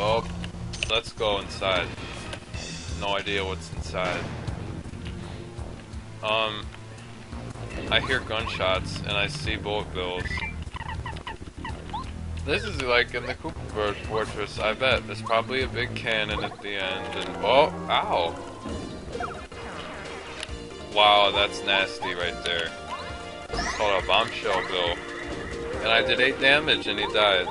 Well, let's go inside. No idea what's inside. Um, I hear gunshots and I see bullet bills. This is like in the Bird Fortress, I bet. There's probably a big cannon at the end and- Oh, ow! Wow, that's nasty right there. It's called a bombshell bill. And I did 8 damage and he died.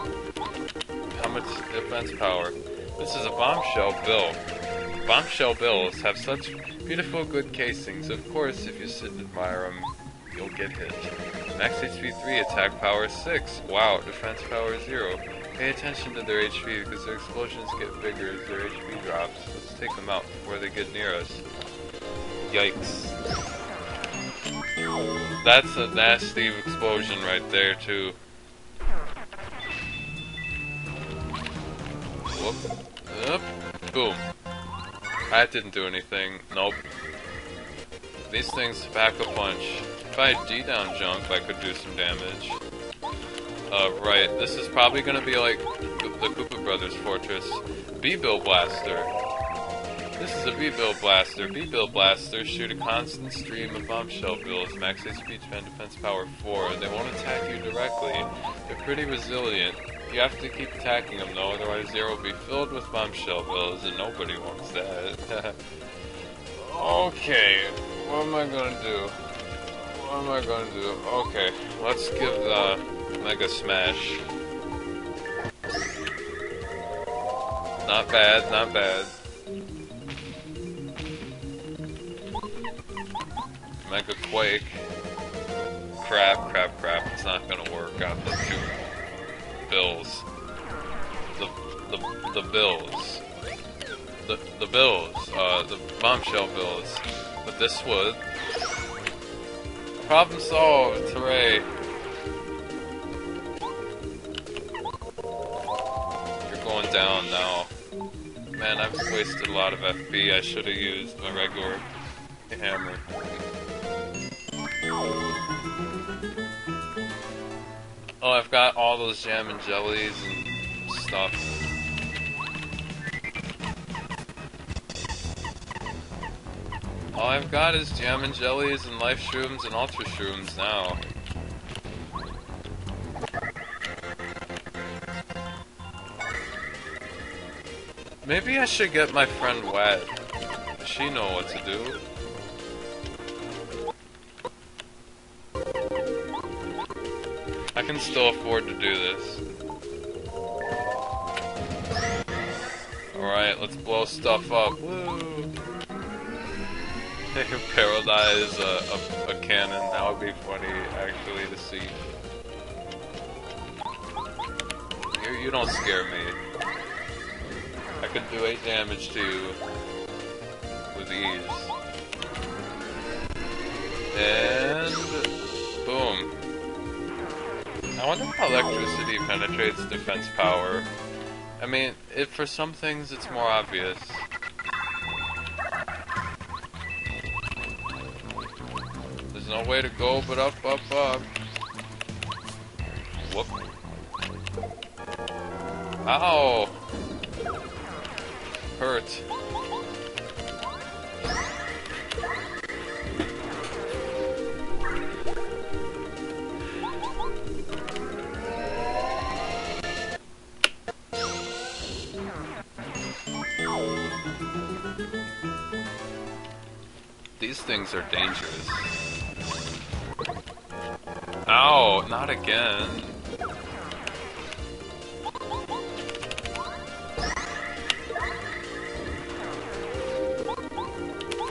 How much defense power? This is a bombshell bill. Bombshell bills have such beautiful good casings. Of course, if you sit and admire them, you'll get hit. Max HP 3, attack power 6. Wow, defense power 0. Pay attention to their HP because their explosions get bigger as their HP drops. Let's take them out before they get near us. Yikes. That's a nasty explosion right there, too. Whoop. Up. Boom. That didn't do anything. Nope. These things pack a punch. If I had D-down jump, I could do some damage. Uh, right. This is probably gonna be like the Koopa Brothers Fortress. B-Bill Blaster. This is a B-Bill Blaster. B-Bill Blasters shoot a constant stream of bombshell bills, max HP defense power 4. They won't attack you directly. They're pretty resilient. You have to keep attacking them though, otherwise Zero will be filled with bombshell bills, and nobody wants that. okay, what am I gonna do? What am I gonna do? Okay, let's give the Mega Smash. Not bad, not bad. Mega Quake. Crap, crap, crap. It's not gonna work the two bills. The the the bills. The the bills. Uh the bombshell bills. But this would. Problem solved, hooray. You're going down now. Man, I've wasted a lot of FP. I should have used my regular hammer. Oh, I've got all those jam and jellies and stuff. All I've got is jam and jellies and life shrooms and ultra shrooms now. Maybe I should get my friend Watt. Does she know what to do? Can still afford to do this. Alright, let's blow stuff up. Woo! Paralyze a, uh, a, a cannon. That would be funny, actually, to see. You, you don't scare me. I could do 8 damage to you with ease. And boom. I wonder how electricity penetrates defense power. I mean, for some things it's more obvious. There's no way to go but up, up, up. Whoop. Ow! Hurt. Things are dangerous. Ow, not again.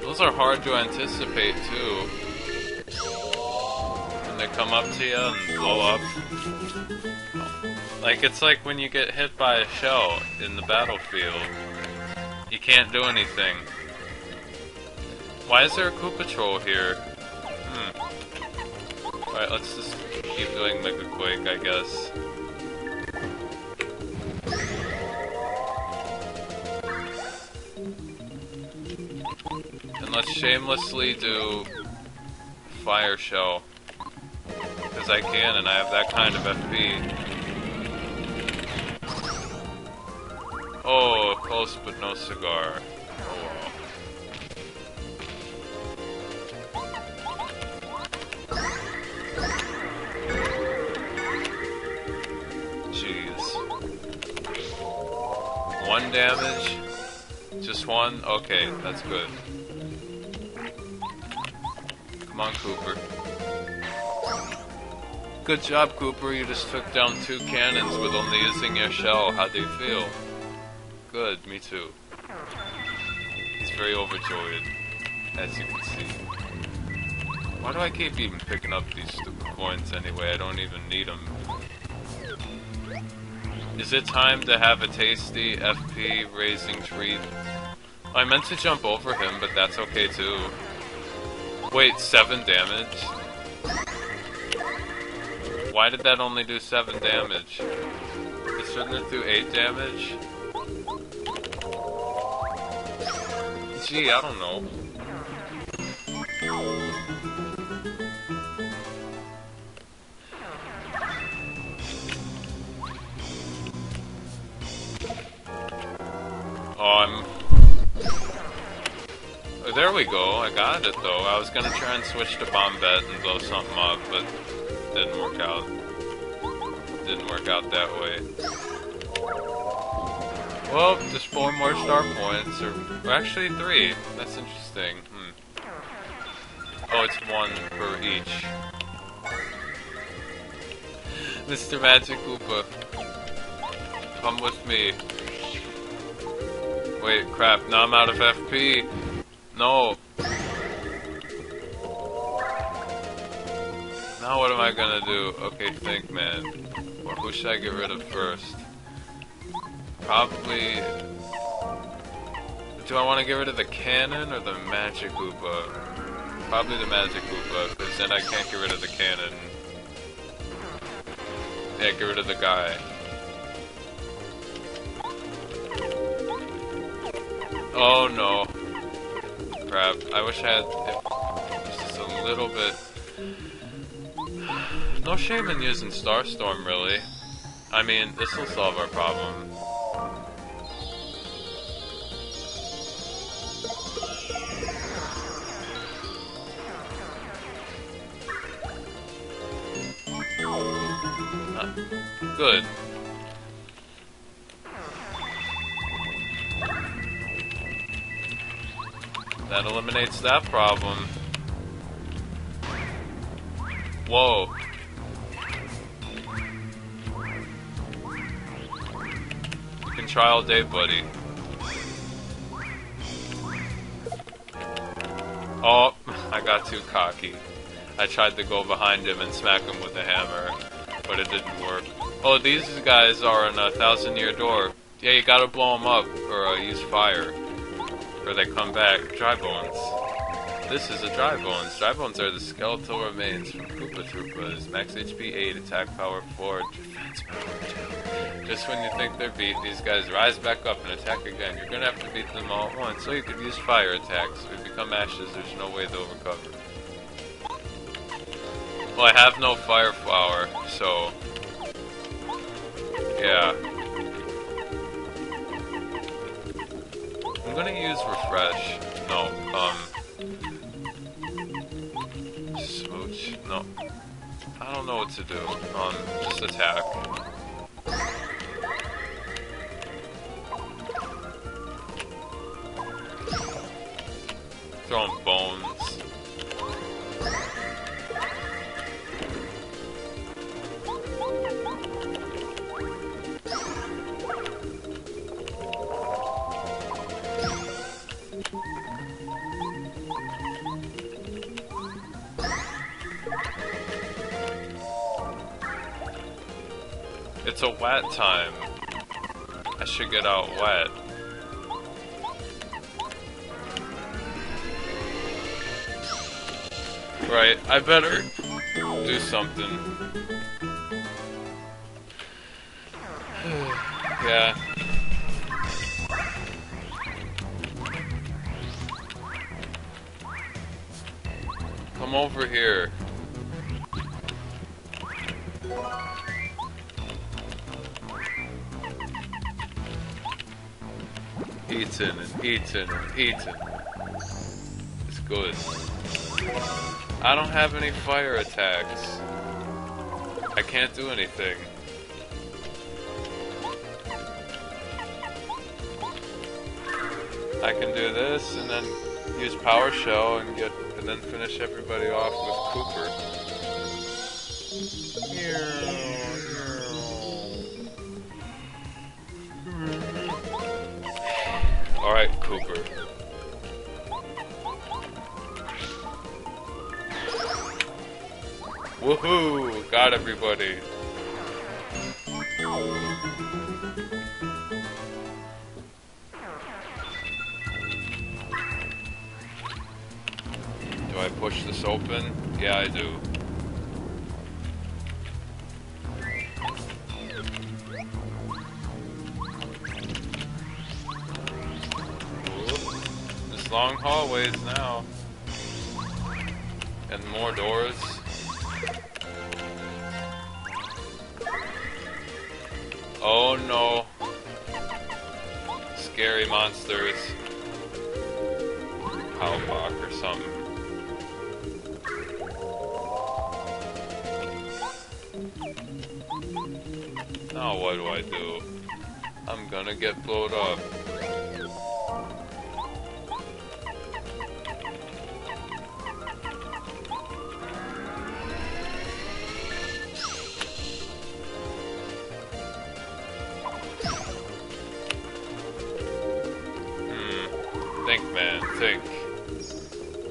Those are hard to anticipate too. When they come up to you and blow up. Like, it's like when you get hit by a shell in the battlefield. You can't do anything. Why is there a Koopa Troll here? Hmm. Alright, let's just keep doing Mega Quake, I guess. And let's shamelessly do Fire Shell. Because I can, and I have that kind of FP. Oh, close, but no cigar. One damage? Just one? Okay, that's good. Come on, Kooper. Good job, Kooper. You just took down two cannons with only using your shell. How do you feel? Good, me too. He's very overjoyed, as you can see. Why do I keep even picking up these stupid coins anyway? I don't even need them. Is it time to have a tasty FP raising treat? I meant to jump over him, but that's okay too. Wait, 7 damage? Why did that only do 7 damage? It shouldn't it do 8 damage? Gee, I don't know. There we go, I got it though. I was gonna try and switch to Bombette and blow something up, but didn't work out. Didn't work out that way. Well, just four more star points, or, or actually three. That's interesting. Hmm. Oh, it's one for each. Mr. Magic Koopa, come with me. Wait, crap, now I'm out of FP. No. Now what am I gonna do? Okay, think, man. Who should I get rid of first? Probably... Do I want to get rid of the cannon or the magic Koopa? Probably the magic Koopa, because then I can't get rid of the cannon. Yeah, get rid of the guy. Oh no. Crap. I wish I had just a little bit... No shame in using Starstorm, really. I mean, this will solve our problem. Uh, good. That eliminates that problem. Whoa. You can try all day, buddy. Oh, I got too cocky. I tried to go behind him and smack him with a hammer, but it didn't work. Oh, these guys are in a thousand year door. Yeah, you gotta blow them up, or uh, use fire. Or they come back. Dry bones. This is a dry bones. Dry bones are the skeletal remains from Koopa Troopas. Max HP 8, attack power 4, defense power 2. Just when you think they're beat, these guys rise back up and attack again. You're gonna have to beat them all at once, so you could use fire attacks. If we become ashes, there's no way they'll recover. Well, I have no fire flower, so... Yeah. I'm gonna use refresh. No, um... Smooch? No. I don't know what to do. Um, just attack. Throwing bones. It's a wet time. I should get out Watt. Right, I better do something. yeah. Come over here. Eaten and eaten and eaten. It's good. I don't have any fire attacks. I can't do anything. I can do this and then use Power Shell and get and then finish everybody off with Kooper. Got everybody. Do I push this open? Yeah, I do. This long hallways now. And more doors. Oh no. Scary monsters. Howbach or something. Now what do I do? I'm gonna get blowed up. Think,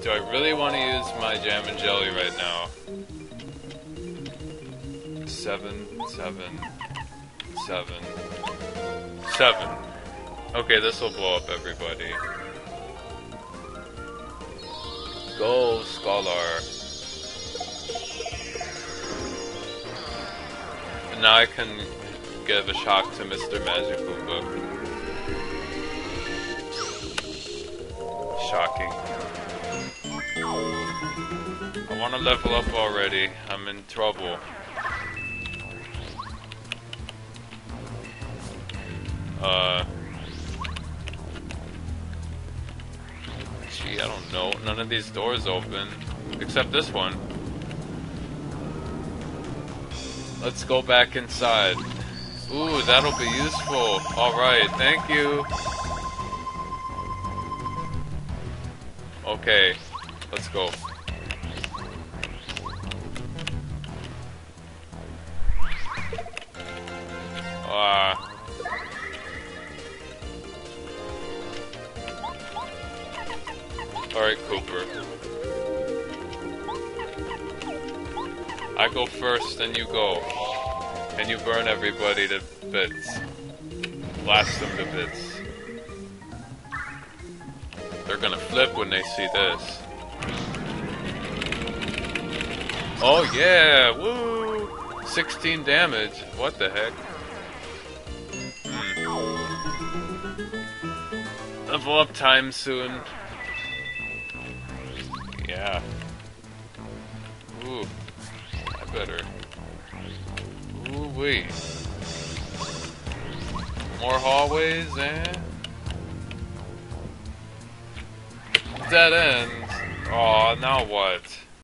Do I really want to use my jam and jelly right now? Seven, seven, seven, seven. Okay, this will blow up everybody. Go, Scholar. And now I can give a shock to Mr. Magic Boomba. Shocking. I want to level up already. I'm in trouble. Uh. Gee, I don't know. None of these doors open. Except this one. Let's go back inside. Ooh, that'll be useful. Alright, thank you. Okay, let's go. Ah. Alright, Kooper. I go first, then you go. And you burn everybody to bits. Blast them to bits. They're gonna flip when they see this. Oh yeah! Woo! 16 damage. What the heck? Hmm. Level up time soon. Yeah. Ooh. I better. Ooh wee. More hallways and dead end. Oh, now what?